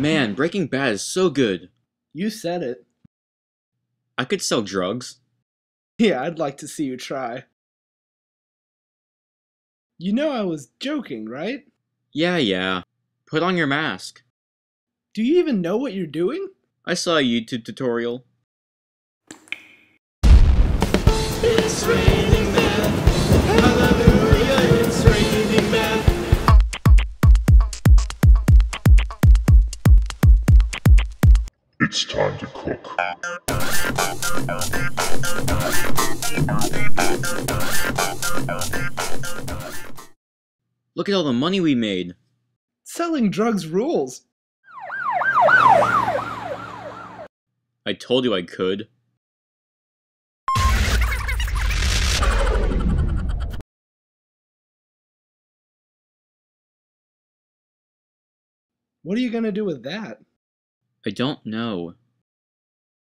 Man, Breaking Bad is so good. You said it. I could sell drugs. Yeah, I'd like to see you try. You know I was joking, right? Yeah, yeah. Put on your mask. Do you even know what you're doing? I saw a YouTube tutorial. It's time to cook. Look at all the money we made. Selling drugs rules. I told you I could. What are you gonna do with that? I don't know.